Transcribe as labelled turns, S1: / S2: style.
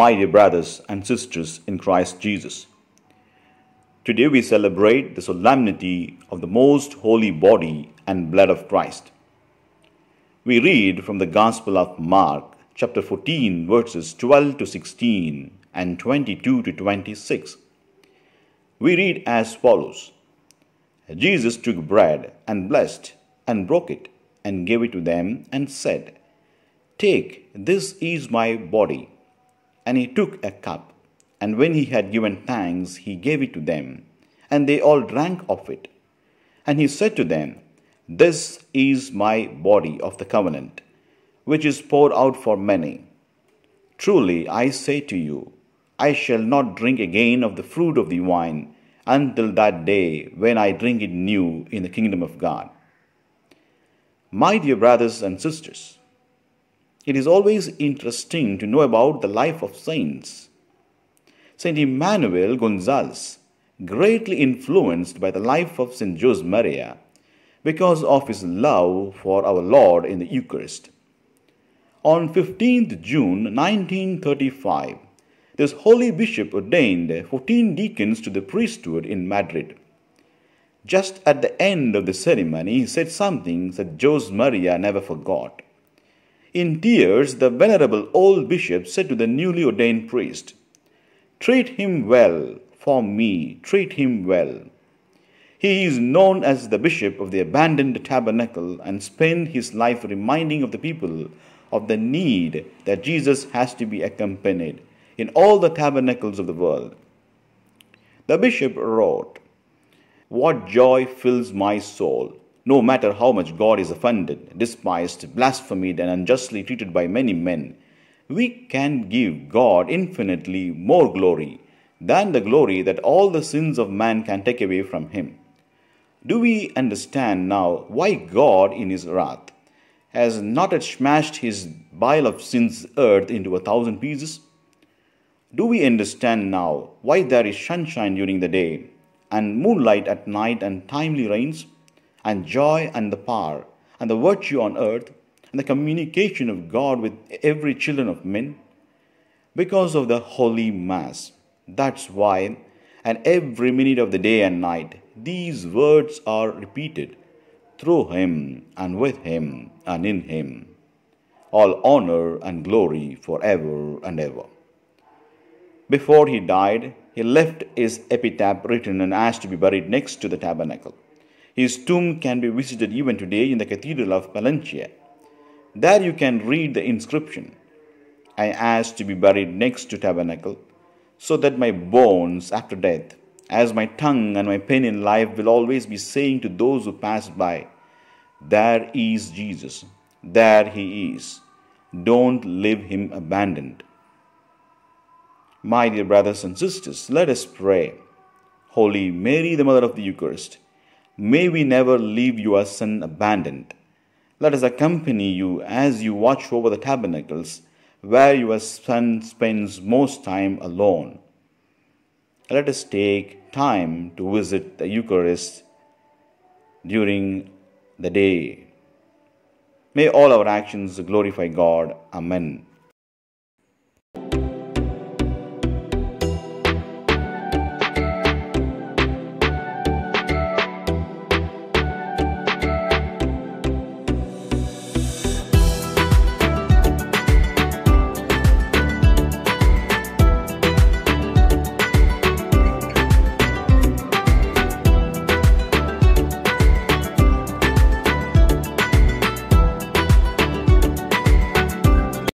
S1: my dear brothers and sisters in Christ Jesus. Today we celebrate the solemnity of the most holy body and blood of Christ. We read from the Gospel of Mark, chapter 14, verses 12 to 16 and 22 to 26. We read as follows Jesus took bread and blessed and broke it and gave it to them and said, Take, this is my body and he took a cup, and when he had given thanks, he gave it to them, and they all drank of it. And he said to them, This is my body of the covenant, which is poured out for many. Truly I say to you, I shall not drink again of the fruit of the wine until that day when I drink it new in the kingdom of God. My dear brothers and sisters, it is always interesting to know about the life of saints. Saint Emmanuel Gonzalez, greatly influenced by the life of Saint Jose Maria because of his love for our Lord in the Eucharist. On 15th June 1935, this holy bishop ordained 14 deacons to the priesthood in Madrid. Just at the end of the ceremony, he said something that Jose Maria never forgot. In tears, the venerable old bishop said to the newly ordained priest, Treat him well, for me, treat him well. He is known as the bishop of the abandoned tabernacle and spent his life reminding of the people of the need that Jesus has to be accompanied in all the tabernacles of the world. The bishop wrote, What joy fills my soul no matter how much God is offended, despised, blasphemed, and unjustly treated by many men, we can give God infinitely more glory than the glory that all the sins of man can take away from him. Do we understand now why God, in his wrath, has not yet smashed his bile of sins earth into a thousand pieces? Do we understand now why there is sunshine during the day, and moonlight at night, and timely rains? And joy and the power and the virtue on earth and the communication of God with every children of men because of the holy mass. That's why, and every minute of the day and night, these words are repeated through him and with him and in him. All honor and glory forever and ever. Before he died, he left his epitaph written and asked to be buried next to the tabernacle. His tomb can be visited even today in the Cathedral of Palencia. There you can read the inscription I asked to be buried next to tabernacle, so that my bones after death, as my tongue and my pen in life will always be saying to those who pass by, There is Jesus, there he is. Don't leave him abandoned. My dear brothers and sisters, let us pray. Holy Mary, the Mother of the Eucharist, May we never leave you your son abandoned. Let us accompany you as you watch over the tabernacles where your son spends most time alone. Let us take time to visit the Eucharist during the day. May all our actions glorify God. Amen.